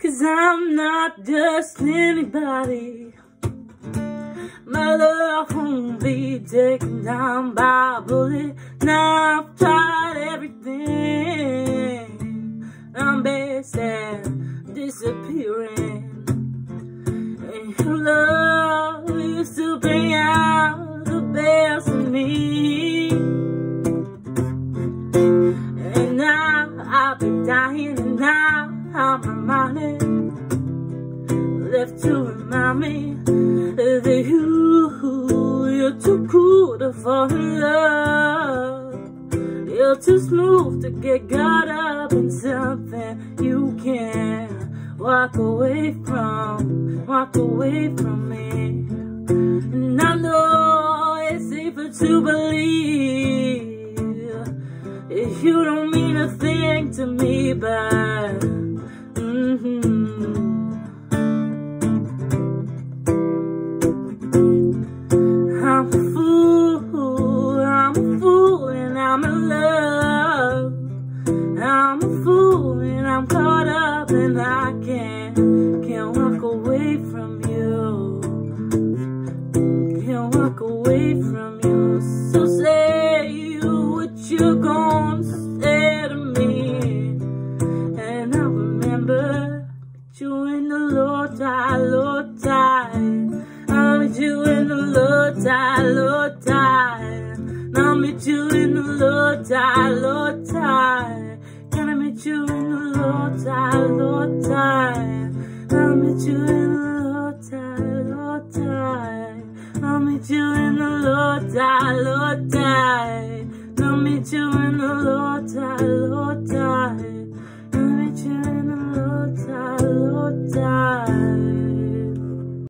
Cause I'm not just anybody. My love won't be taken down by a bullet. Now I've tried everything. I'm best at disappearing. And your love used to bring out the best in me. And now I've been dying, and now I'm reminded, left to remind me that you, you're too cool to fall in love. You're too smooth to get caught up in something you can't walk away from, walk away from me. And I know it's safer to believe you don't mean a thing to me, but mm-hmm. I'm a fool, I'm a fool, and I'm in love. I'm a fool, and I'm caught up, and I can't, can't walk away from you. Can't walk away from you. So say you what you're gonna low. I'll meet you in the low tide, low tide. I'll meet you in the low tide, low tide. Gonna meet you in the low tide, low tide. I'll meet you in the low tide. I'll meet you in the low tide. I'll meet you in the low